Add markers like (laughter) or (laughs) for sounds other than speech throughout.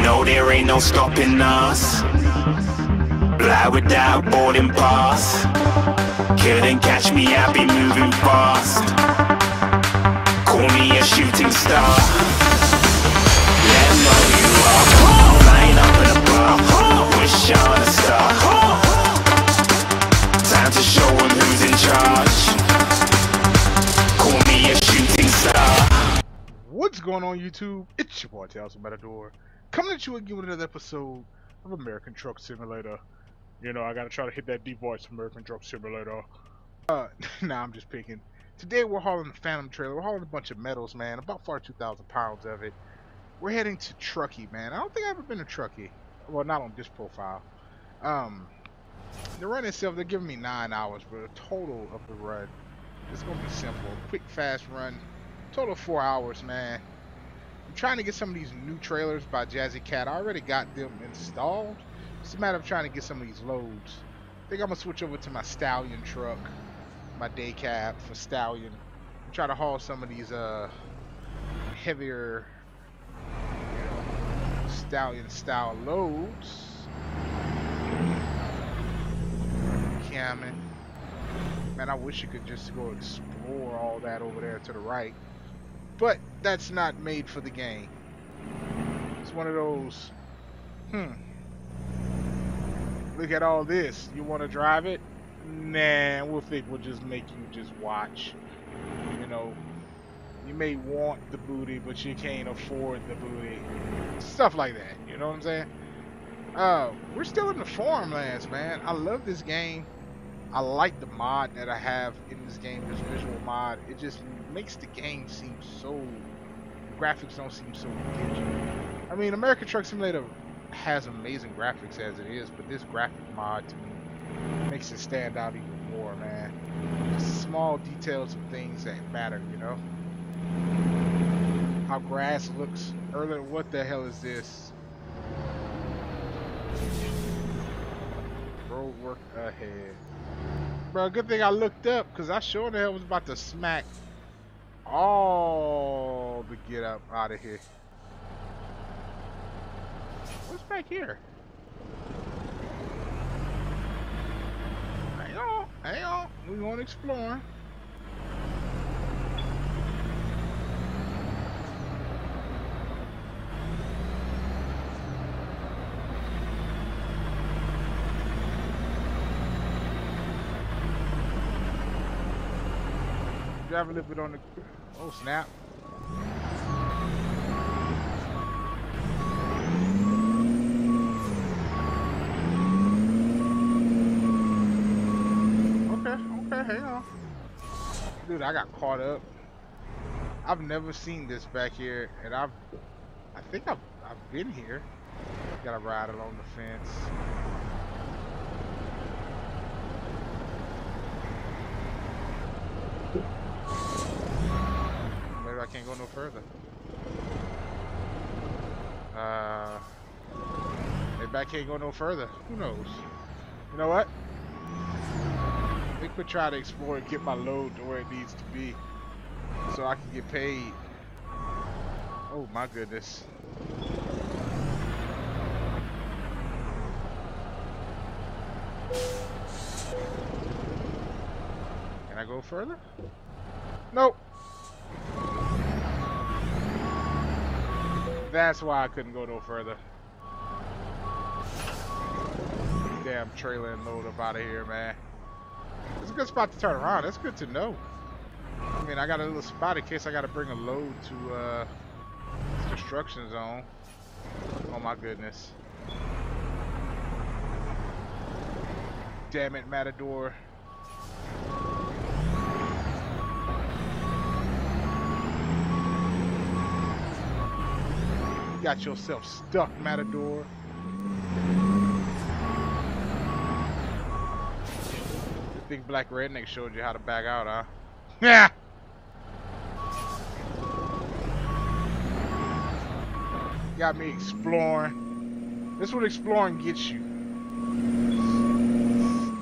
No, there ain't no stopping us. Fly without boarding pass. Couldn't catch me, I be moving fast. Call me a shooting star. Let know you are. Up in bar. Wish a star. Time to who's in charge. Call me a shooting star. What's going on YouTube? It's your boy Tayaso Matador coming at you again with another episode of American Truck Simulator. You know, I gotta try to hit that deep voice American Truck Simulator. Uh, (laughs) nah, I'm just picking. Today we're hauling the Phantom trailer. We're hauling a bunch of metals, man. About 42,000 pounds of it. We're heading to Truckee, man. I don't think I've ever been to Truckee. Well, not on this profile. Um, the run itself, they're giving me nine hours, but a total of the run, it's gonna be simple. Quick, fast run. Total of four hours, man. I'm trying to get some of these new trailers by Jazzycat. I already got them installed. It's a matter of trying to get some of these loads. I think I'm gonna switch over to my Stallion truck, my day cab for Stallion. Try to haul some of these uh heavier you know, Stallion style loads. Camming. Man, I wish you could just go explore all that over there to the right. But that's not made for the game. It's one of those, hmm. Look at all this. You want to drive it? Nah, we'll think we'll just make you just watch. You know, you may want the booty, but you can't afford the booty. Stuff like that. You know what I'm saying? Uh, we're still in the farmlands, man. I love this game. I like the mod that I have in this game, this visual mod. It just makes the game seem so graphics don't seem so dingy. I mean, American Truck Simulator has amazing graphics as it is, but this graphic mod to me makes it stand out even more, man. Just small details of things that matter, you know. How grass looks earlier. What the hell is this? Road work ahead. Bro, good thing I looked up because I sure the hell was about to smack all the get up out of here. What's back here? Hang on, hang on. We going exploring. Drive a little bit on the. Oh snap! Okay, okay, hang on. Dude, I got caught up. I've never seen this back here, and I've, I think I've, I've been here. Gotta ride along the fence. Maybe I can't go no further. Uh, maybe I can't go no further. Who knows? You know what? We could try to explore and get my load to where it needs to be, so I can get paid. Oh my goodness. Can I go further? Nope. That's why I couldn't go no further. Damn trailer and load up out of here, man. It's a good spot to turn around. That's good to know. I mean, I got a little spot in case I got to bring a load to uh, this destruction zone. Oh my goodness. Damn it, Matador. You got yourself stuck, Matador. You think Black Redneck showed you how to back out, huh? Yeah. Got me exploring. This is what exploring gets you.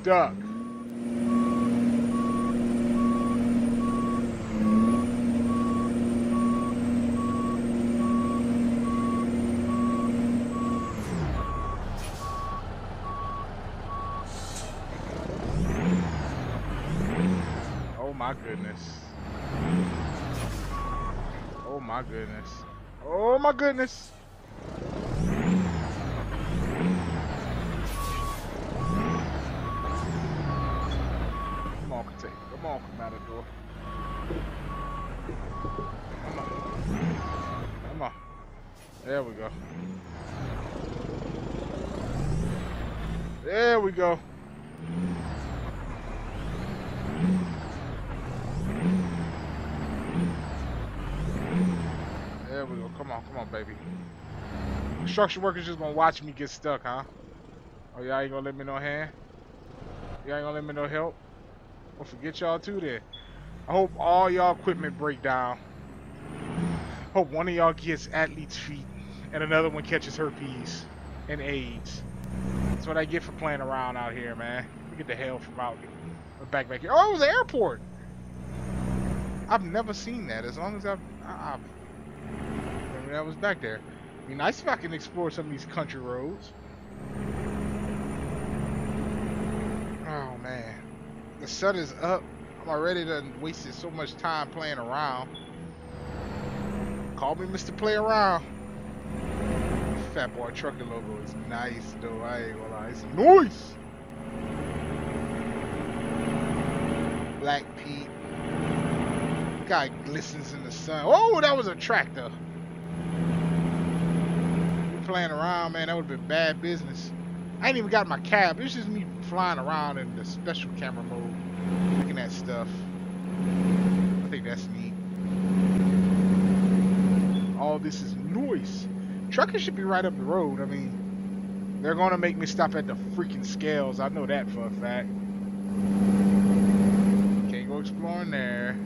Stuck. My goodness. Oh my goodness. Oh my goodness. Come on, Kate. Come on, Matador. Come on. Come on. There we go. There we go. There we go. Come on, come on, baby. Construction workers just gonna watch me get stuck, huh? Oh, y'all ain't gonna let me no hand? Y'all ain't gonna let me no help? Well, forget y'all too then. I hope all y'all equipment break down. Hope one of y'all gets athlete's feet and another one catches herpes and AIDS. That's what I get for playing around out here, man. We get the hell from out back back here. Oh, it was an airport. I've never seen that. As long as I've, I've I mean, I was back there. Nice if I can explore some of these country roads. Oh man, the sun is up. I'm already done wasted so much time playing around. Call me Mr. Play Around. Fat Boy Trucker logo is nice though. I ain't gonna lie, it's nice. Black Pete. Guy glistens in the sun. Oh, that was a tractor. Playing around, man, that would have been bad business. I ain't even got my cab. It's just me flying around in the special camera mode, looking at stuff. I think that's neat. All this is noise. Truckers should be right up the road. I mean, they're gonna make me stop at the freaking scales. I know that for a fact. Can't go exploring there.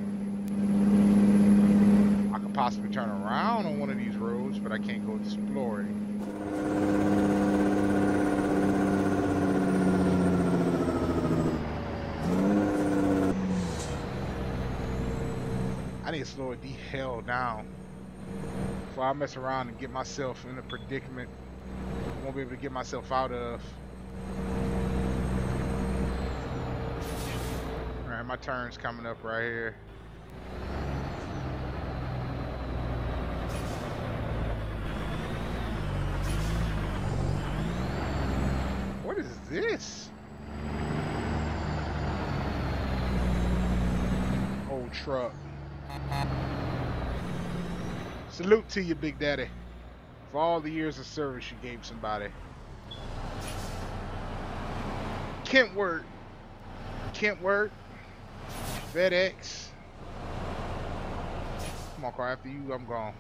I could possibly turn around on one of these roads, but I can't go exploring. I need to slow it the hell down before I mess around and get myself in a predicament I won't be able to get myself out of. Alright, my turn's coming up right here. What is this? Old truck. Salute to you, Big Daddy, for all the years of service you gave somebody. Kenworth. Kenworth. FedEx. Come on, car. After you, I'm gone.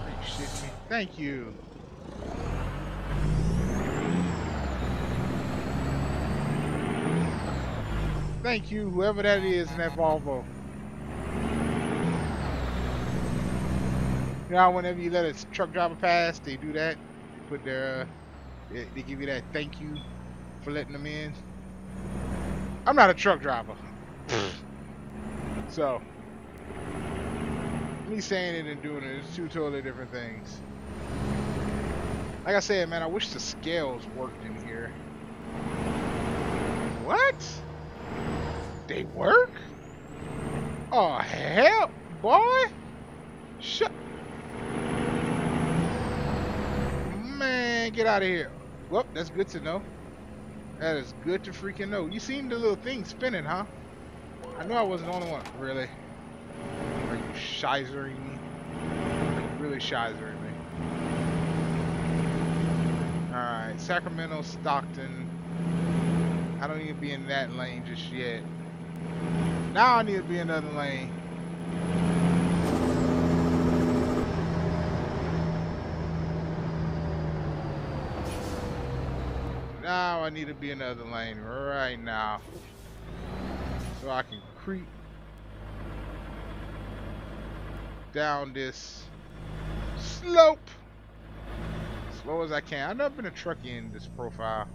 Are you shitting me? Thank you. Thank you, whoever that is in that Volvo. You know, whenever you let a truck driver pass, they do that. They put their, uh, they, they give you that thank you for letting them in. I'm not a truck driver. so, me saying it and doing it is two totally different things. Like I said, man, I wish the scales worked in here. What? They work? Oh, hell, boy. Shut. Man, get out of here. Well, that's good to know. That is good to freaking know. You seen the little thing spinning, huh? I know I wasn't the only one. Really? Are you shizering me? Are you really shizering me? Alright, Sacramento, Stockton. I don't to be in that lane just yet. Now I need to be in another lane. Now I need to be in another lane right now. So I can creep down this slope slow as I can. I've never been a Truckee in this profile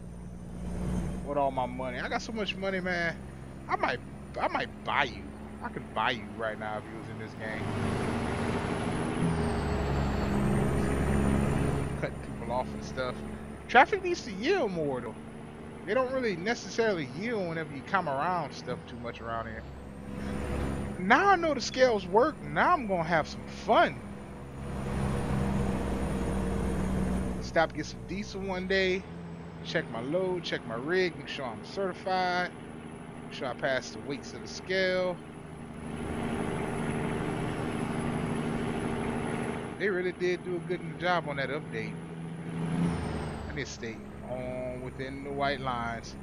with all my money. I got so much money, man. I might, I might buy you. I could buy you right now if you was in this game. Cutting people off and stuff. Traffic needs to yield more though. they don't really necessarily yield whenever you come around stuff too much around here. Now I know the scales work. Now I'm gonna have some fun. Stop, get some diesel one day. Check my load, check my rig, make sure I'm certified. Make sure I pass the weights of the scale. They really did do a good job on that update. I need to stay on within the white lines.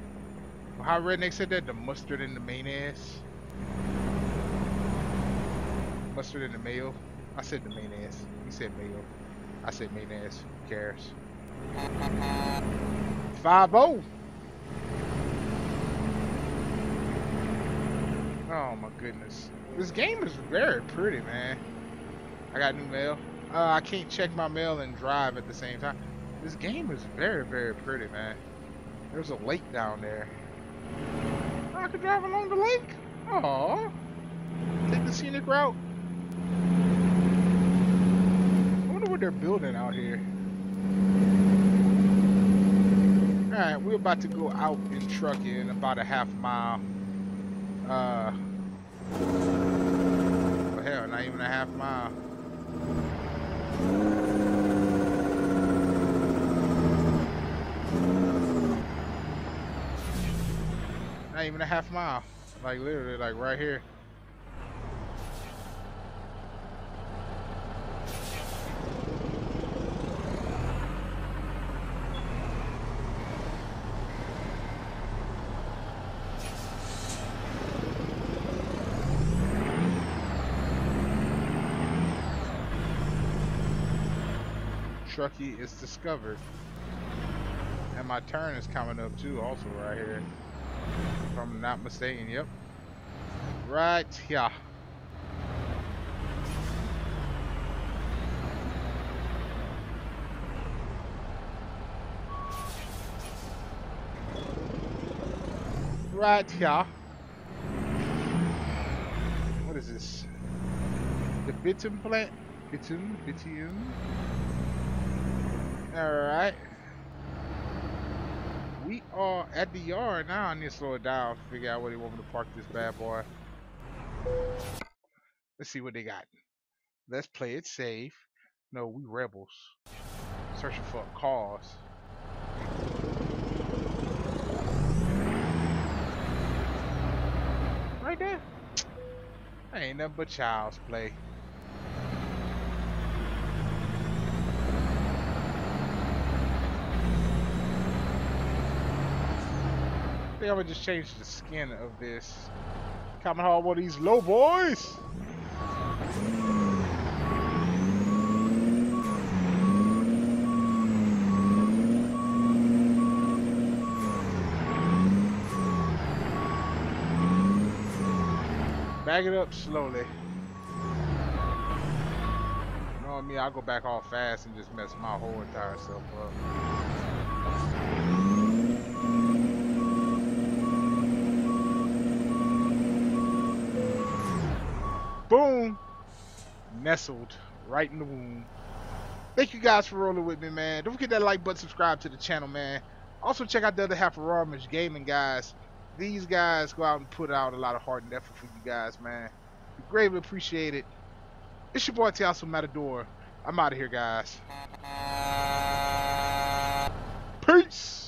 How Redneck said that? The mustard and the mayonnaise. Mustard in the mayo. I said the mayonnaise. He said mayo. I said mayonnaise. Who cares? 5 Oh my goodness. This game is very pretty, man. I got new mail. Uh, I can't check my mail and drive at the same time. This game is very, very pretty, man. There's a lake down there. I could drive along the lake. Aww. Take the scenic route. I wonder what they're building out here. Alright, we're about to go out in Truckee in about a half mile. Uh, well, hell, not even a half mile. Not even a half mile. Like literally, like right here. Truckee is discovered. And my turn is coming up too, also right here. If I'm not mistaken, yep. Right here. Right here. What is this? The bitumen plant? Bitumen? Bitumen? Alright. We are at the yard now. I need to slow it down, figure out where they want me to park this bad boy. Let's see what they got. Let's play it safe. No, we rebels. Searching for a cause. Right there. That ain't nothing but child's play. Think I'm gonna just change the skin of this. Coming hard with these low boys. Back it up slowly. You know what I mean? I'll go back all fast and just mess my whole entire self up. Boom! Nestled right in the womb. Thank you guys for rolling with me, man. Don't forget that like button, subscribe to the channel, man. Also, check out the other half of Raw Image Gaming, guys. These guys go out and put out a lot of heart and effort for you guys, man. We greatly appreciate it. It's your boy, Tayaso Matador. I'm out of here, guys. Peace!